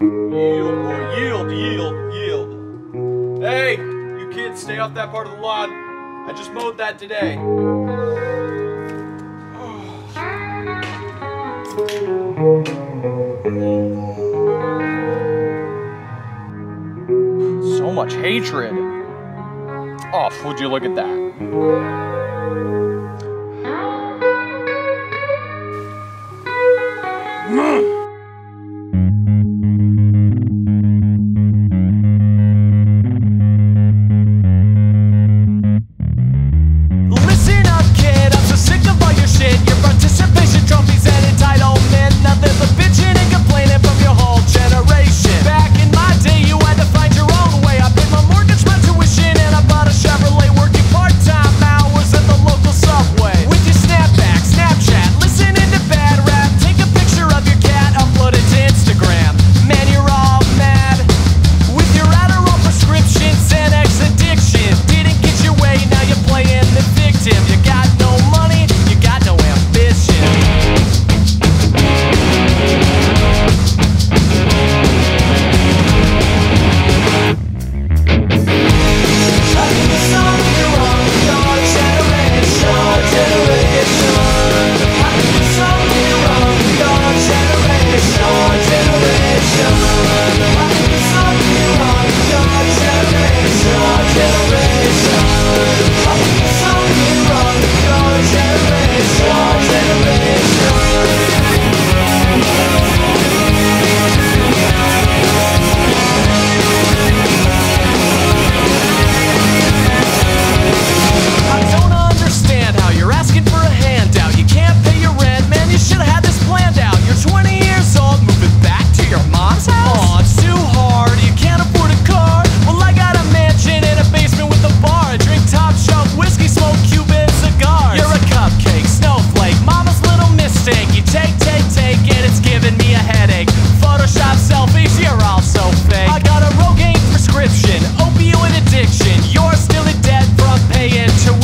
Yield, boy, yield, yield, yield. Hey, you kids, stay off that part of the lawn. I just mowed that today. So much hatred. Oh, would you look at that?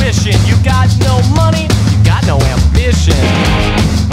You got no money, you got no ambition.